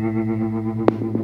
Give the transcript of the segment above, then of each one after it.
Thank you.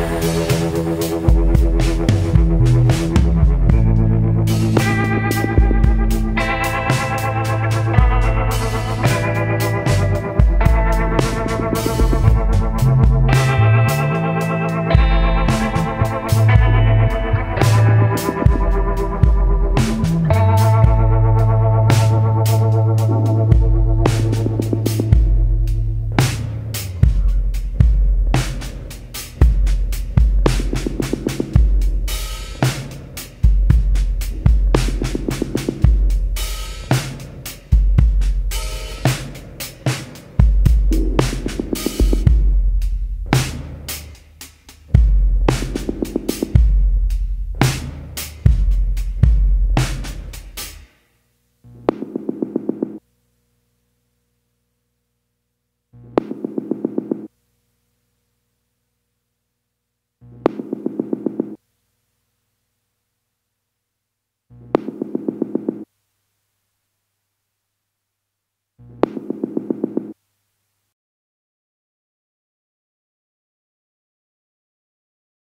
Thank